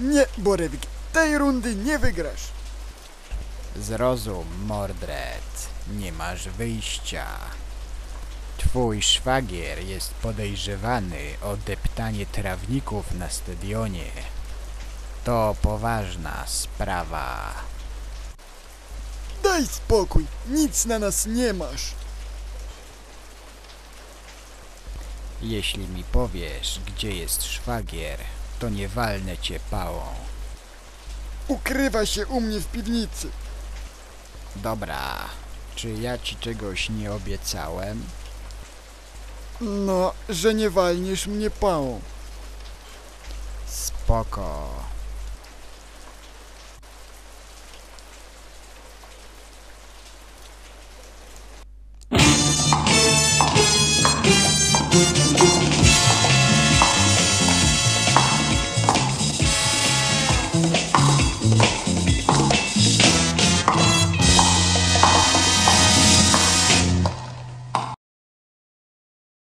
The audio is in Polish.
Nie, Borewik, tej rundy nie wygrasz. Zrozum, Mordred, nie masz wyjścia. Twój szwagier jest podejrzewany o deptanie trawników na stadionie. To poważna sprawa. Daj spokój, nic na nas nie masz. Jeśli mi powiesz, gdzie jest szwagier, to nie walnę cię pałą. Ukrywa się u mnie w piwnicy. Dobra, czy ja ci czegoś nie obiecałem? No, że nie walniesz mnie pałą. Spoko.